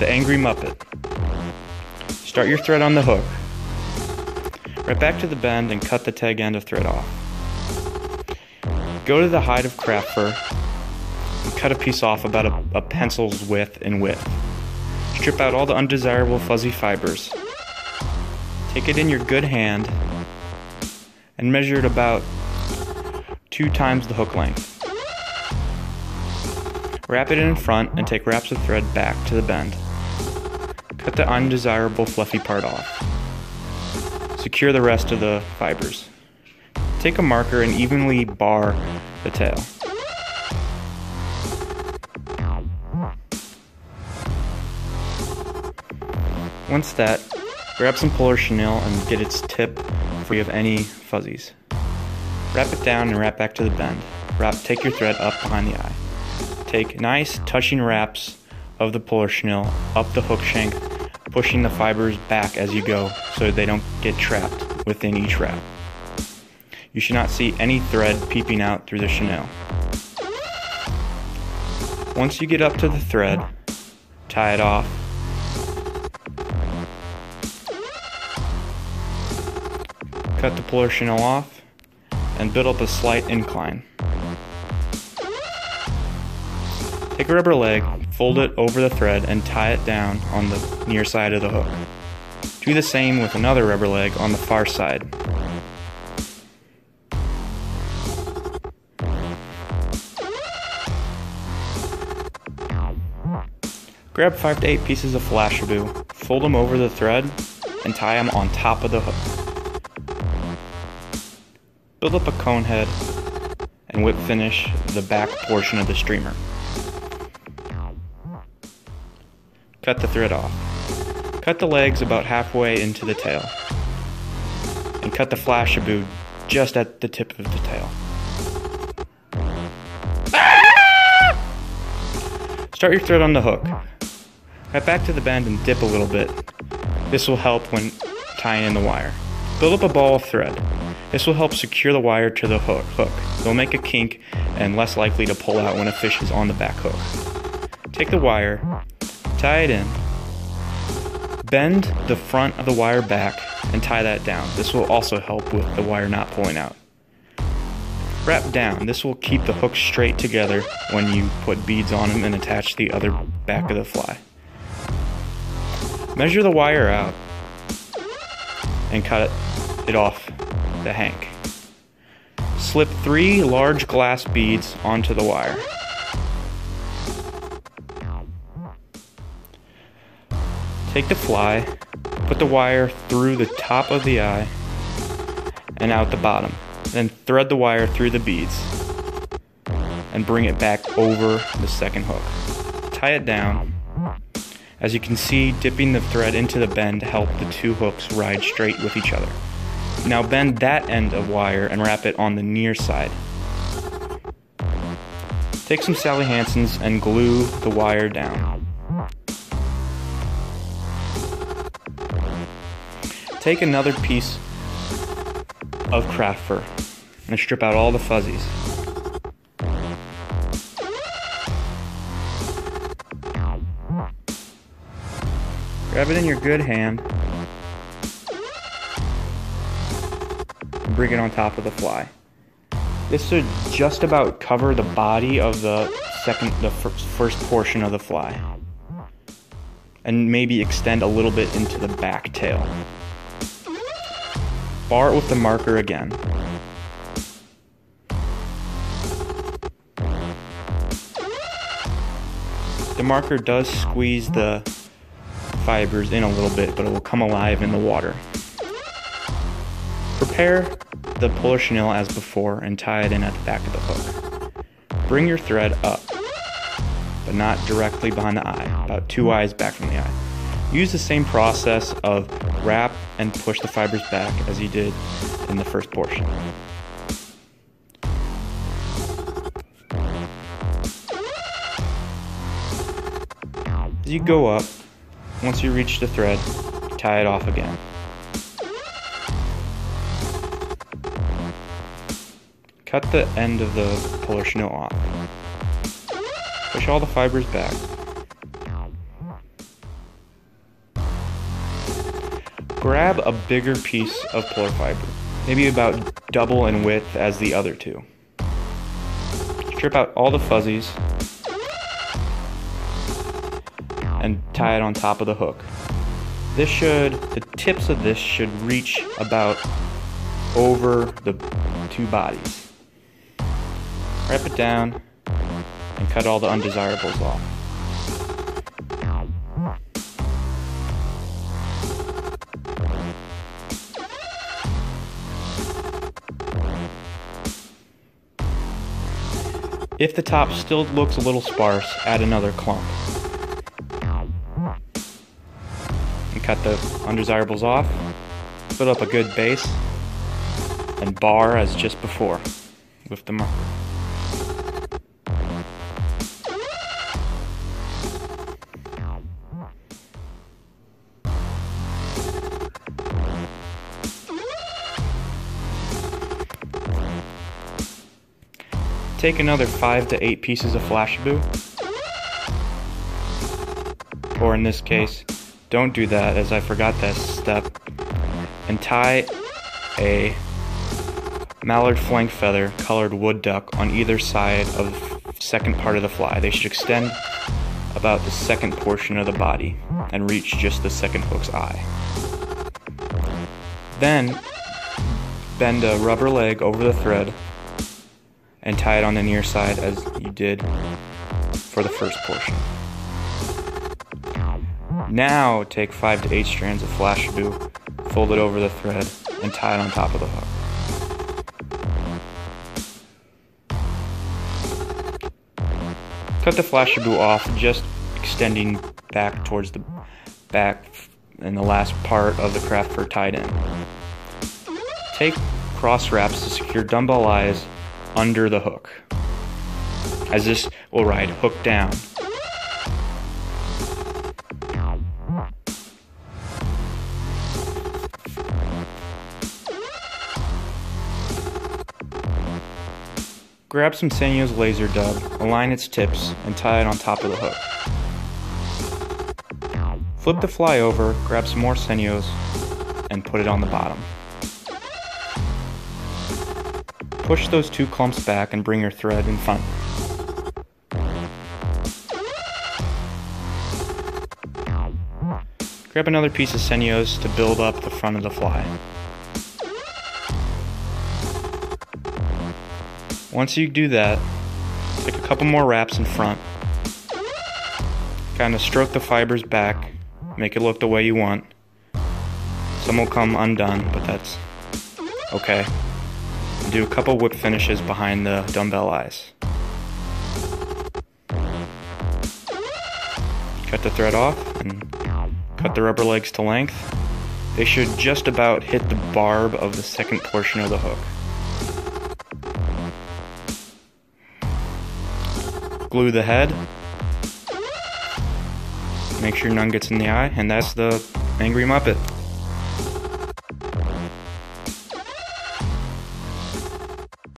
the Angry Muppet. Start your thread on the hook. Right back to the bend and cut the tag end of thread off. Go to the hide of craft fur and cut a piece off about a, a pencil's width in width. Strip out all the undesirable fuzzy fibers. Take it in your good hand and measure it about two times the hook length. Wrap it in front and take wraps of thread back to the bend. Cut the undesirable fluffy part off. Secure the rest of the fibers. Take a marker and evenly bar the tail. Once that, grab some polar chenille and get its tip free of any fuzzies. Wrap it down and wrap back to the bend. Wrap, take your thread up behind the eye. Take nice touching wraps of the polar chenille up the hook shank, pushing the fibers back as you go so they don't get trapped within each wrap. You should not see any thread peeping out through the chenille. Once you get up to the thread, tie it off. Cut the polar chenille off and build up a slight incline. Take a rubber leg, fold it over the thread, and tie it down on the near side of the hook. Do the same with another rubber leg on the far side. Grab 5 to 8 pieces of Flashabou, fold them over the thread, and tie them on top of the hook. Build up a cone head and whip finish the back portion of the streamer. Cut the thread off. Cut the legs about halfway into the tail. And cut the Flashabou just at the tip of the tail. Ah! Start your thread on the hook. Cut back to the bend and dip a little bit. This will help when tying in the wire. Build up a ball of thread. This will help secure the wire to the hook. hook. It'll make a kink and less likely to pull out when a fish is on the back hook. Take the wire, tie it in, bend the front of the wire back and tie that down. This will also help with the wire not pulling out. Wrap down. This will keep the hooks straight together when you put beads on them and attach the other back of the fly. Measure the wire out and cut it off the hank. Slip three large glass beads onto the wire. Take the fly, put the wire through the top of the eye and out the bottom. Then thread the wire through the beads and bring it back over the second hook. Tie it down. As you can see, dipping the thread into the bend help the two hooks ride straight with each other. Now bend that end of wire and wrap it on the near side. Take some Sally Hansen's and glue the wire down. Take another piece of craft fur and strip out all the fuzzies. Grab it in your good hand and bring it on top of the fly. This should just about cover the body of the second, the first portion of the fly, and maybe extend a little bit into the back tail. Bar it with the marker again. The marker does squeeze the fibers in a little bit, but it will come alive in the water. Prepare the polar chenille as before and tie it in at the back of the hook. Bring your thread up, but not directly behind the eye, about two eyes back from the eye. Use the same process of wrap and push the fibers back as you did in the first portion. As you go up, once you reach the thread, tie it off again. Cut the end of the polar chenille off. Push all the fibers back. Grab a bigger piece of puller fiber, maybe about double in width as the other two. Strip out all the fuzzies and tie it on top of the hook. This should, the tips of this should reach about over the two bodies. Wrap it down and cut all the undesirables off. If the top still looks a little sparse, add another clump. And cut the undesirables off. Put up a good base. And bar as just before with the marker. Take another 5 to 8 pieces of Flashabou. Or in this case, don't do that as I forgot that step. And tie a mallard flank feather colored wood duck on either side of the second part of the fly. They should extend about the second portion of the body and reach just the second hook's eye. Then bend a rubber leg over the thread and tie it on the near side as you did for the first portion. Now take 5 to 8 strands of Flashabou, fold it over the thread, and tie it on top of the hook. Cut the Flashabou off, just extending back towards the back and the last part of the craft fur tied in. Take cross wraps to secure dumbbell eyes under the hook. As this will ride hook down. Grab some Senyo's laser dub, align its tips, and tie it on top of the hook. Flip the fly over, grab some more Senyo's, and put it on the bottom. Push those two clumps back and bring your thread in front. Grab another piece of Senyo's to build up the front of the fly. Once you do that, take a couple more wraps in front. Kind of stroke the fibers back, make it look the way you want. Some will come undone, but that's okay do a couple whip finishes behind the dumbbell eyes. Cut the thread off and cut the rubber legs to length. They should just about hit the barb of the second portion of the hook. Glue the head. Make sure none gets in the eye, and that's the Angry Muppet.